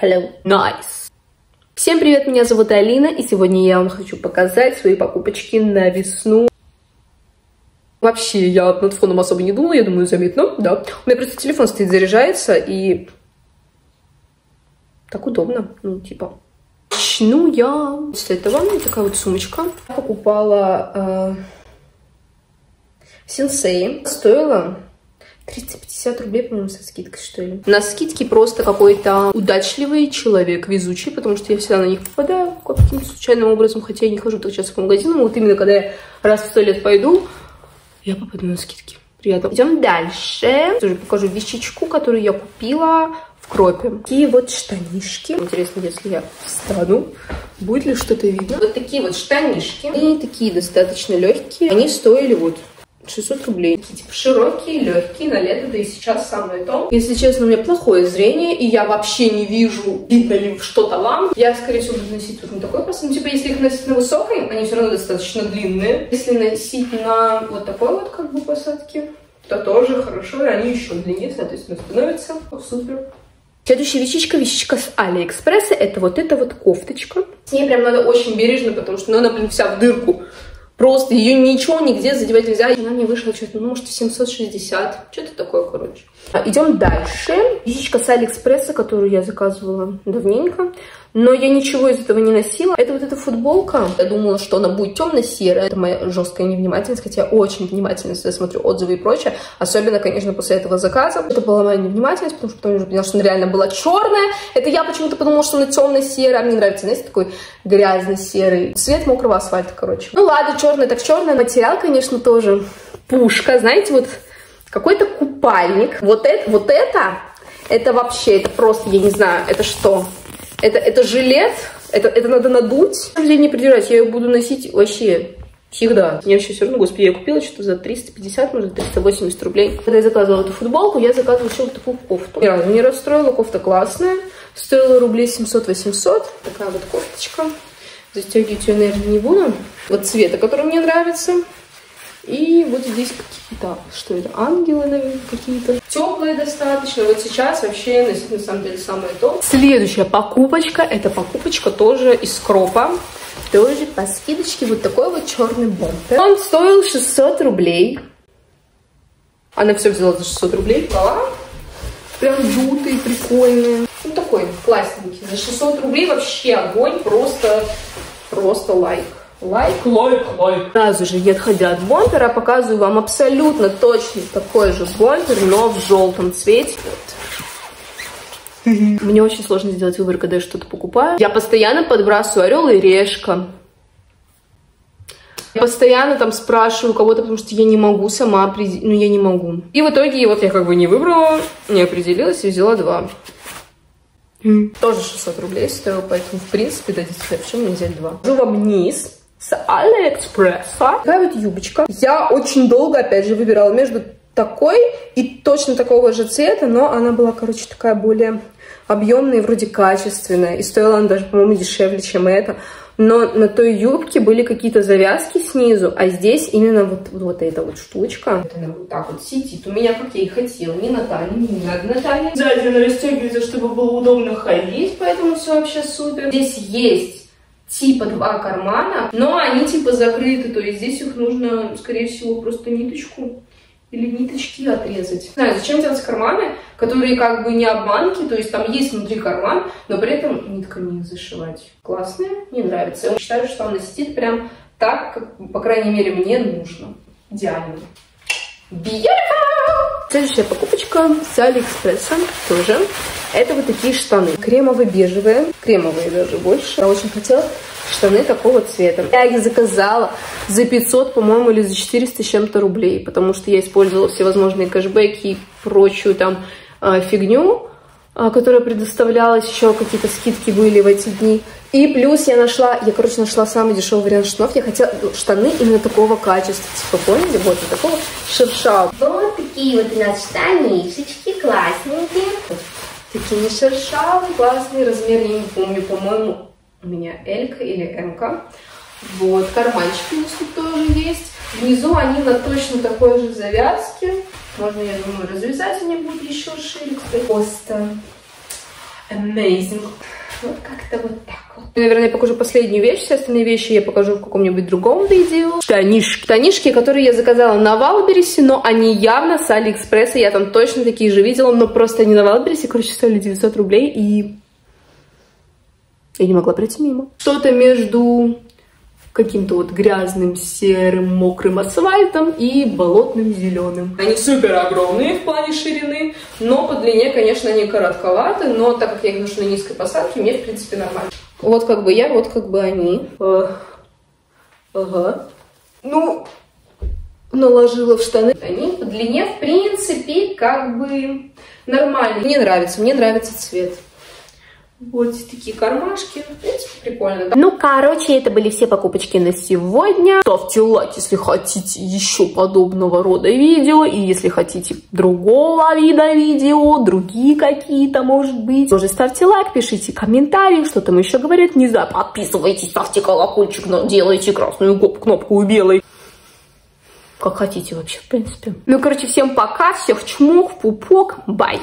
Hello. Nice. Всем привет, меня зовут Алина, и сегодня я вам хочу показать свои покупочки на весну. Вообще, я над фоном особо не думала, я думаю, заметно, да. У меня просто телефон стоит, заряжается, и так удобно, ну, типа. Начну я с этого, ну, такая вот сумочка. Покупала э, сенсей. Стоила 350 рублей, по-моему, со скидкой, что ли. На скидке просто какой-то удачливый человек, везучий, потому что я всегда на них попадаю каким-то случайным образом, хотя я не хожу так часто по магазинам. Вот именно когда я раз в сто лет пойду, я попаду на скидки. Приятно. Идем дальше. Тоже покажу вещичку, которую я купила в кропе. Такие вот штанишки. Интересно, если я встану, будет ли что-то видно. Вот такие вот штанишки. Они такие достаточно легкие. Они стоили вот 600 рублей. Типа, широкие, легкие, на лето, да и сейчас самое то. Если честно, у меня плохое зрение, и я вообще не вижу, видно ли что-то вам. Я, скорее всего, буду носить вот на такой просто. Ну, типа, если их носить на высокой, они все равно достаточно длинные. Если носить на вот такой вот, как бы, посадке, то тоже хорошо, и они еще длиннее, соответственно, становятся супер. Следующая вещичка, вещичка с Алиэкспресса, это вот эта вот кофточка. С ней прям надо очень бережно, потому что ну, она, блин, вся в дырку. Просто ее ничего нигде задевать нельзя. Она мне вышла что-то, ну, может, 760. Что-то такое, короче. А, идем дальше. Вещичка с Алиэкспресса, которую я заказывала давненько но я ничего из этого не носила. Это вот эта футболка. Я думала, что она будет темно-серая. Это моя жесткая невнимательность, хотя я очень внимательно всегда смотрю отзывы и прочее. Особенно, конечно, после этого заказа. Это была моя невнимательность, потому что потом я поняла, что она реально была черная. Это я почему-то подумала, что она темно-серая. А мне нравится, знаете, такой грязно-серый цвет мокрого асфальта, короче. Ну ладно, черная так черная. Материал, конечно, тоже пушка. Знаете, вот какой-то купальник. Вот это, вот это, это вообще, это просто, я не знаю, это что? Это, это жилет, это, это надо надуть. Я не придирать, я ее буду носить вообще Всегда. Мне вообще все равно, господи, я купила что-то за 350, может, 380 рублей. Когда я заказывала эту футболку, я заказывала еще вот такую кофту. Ни разу не расстроила, кофта классная. Стоила рублей 700-800. Такая вот кофточка. Застегивать ее, наверное, не буду. Вот цвета, который мне нравится. И вот здесь какие-то, что это, ангелы, наверное, какие-то. Теплые достаточно. Вот сейчас вообще на самом деле самое то. Следующая покупочка, это покупочка тоже из кропа. Тоже по скидочке вот такой вот черный бомбер. Он стоил 600 рублей. Она все взяла за 600 рублей. Голова прям дутый, прикольный. Ну такой классненький. За 600 рублей вообще огонь, просто, просто лайк. Лайк, лайк, лайк. Сразу же, не отходя от бомбера, показываю вам абсолютно точно такой же бомбер, но в желтом цвете. Вот. Мне очень сложно сделать выбор, когда я что-то покупаю. Я постоянно подбрасываю орел и решка. Я постоянно там спрашиваю кого-то, потому что я не могу сама определить. Ну, я не могу. И в итоге вот я как бы не выбрала, не определилась и взяла два. Mm. Тоже 600 рублей стоило, поэтому, в принципе, дадите себе, почему не взять два. Жу вам низ с Алиэкспресса. Такая вот юбочка. Я очень долго, опять же, выбирала между такой и точно такого же цвета, но она была, короче, такая более объемная и вроде качественная. И стоила она даже, по-моему, дешевле, чем это. Но на той юбке были какие-то завязки снизу, а здесь именно вот, вот эта вот штучка. Вот она вот так вот сидит. У меня, как я и хотела, не на талии, не надо на талии. Сзади она расстегивается, чтобы было удобно ходить, поэтому все вообще супер. Здесь есть типа два кармана, но они типа закрыты, то есть здесь их нужно, скорее всего, просто ниточку или ниточки отрезать. Не знаю, зачем делать карманы, которые как бы не обманки, то есть там есть внутри карман, но при этом нитками зашивать. Классные, мне нравится. Я считаю, что она сидит прям так, как, по крайней мере, мне нужно. Идеально. Beautiful! Следующая покупочка с Алиэкспресса тоже. Это вот такие штаны. Кремово-бежевые. Кремовые даже больше. Я очень хотела штаны такого цвета. Я их заказала за 500, по-моему, или за 400 с чем-то рублей. Потому что я использовала всевозможные кэшбэки и прочую там а, фигню а, которая предоставлялась, еще какие-то скидки были в эти дни. И плюс я нашла, я, короче, нашла самый дешевый вариант штанов. Я хотела штаны именно такого качества. Типа, поняли? Вот, такого шершавого. Такие вот у нас штанишечки классненькие. Такие шершавые, классные. Размер я не помню, по-моему, у меня L или M. -ка. Вот, карманчики у нас тут тоже есть. Внизу они на точно такой же завязке. Можно, я думаю, развязать они будут еще шире. Просто amazing. Вот как-то вот так вот. Наверное, я покажу последнюю вещь. Все остальные вещи я покажу в каком-нибудь другом видео. Штанишки. Штанишки, которые я заказала на Валберисе, но они явно с Алиэкспресса. Я там точно такие же видела, но просто они на Валберисе, короче, стоили 900 рублей. И я не могла пройти мимо. Что-то между каким-то вот грязным, серым, мокрым асфальтом и болотным зеленым. Они супер огромные в плане ширины, но по длине, конечно, они коротковаты, но так как я их ношу на низкой посадке, мне, в принципе, нормально. Вот как бы я, вот как бы они. Ага. Ну, наложила в штаны. Они по длине, в принципе, как бы нормальные. Мне нравится, мне нравится цвет. Вот такие кармашки. В принципе, прикольно. Да? Ну, короче, это были все покупочки на сегодня. Ставьте лайк, если хотите еще подобного рода видео. И если хотите другого вида видео, другие какие-то, может быть. Тоже ставьте лайк, пишите комментарии, что там еще говорят. Не знаю, подписывайтесь, ставьте колокольчик, но делайте красную кнопку белой. Как хотите вообще, в принципе. Ну, короче, всем пока, всех чмок, пупок, бай.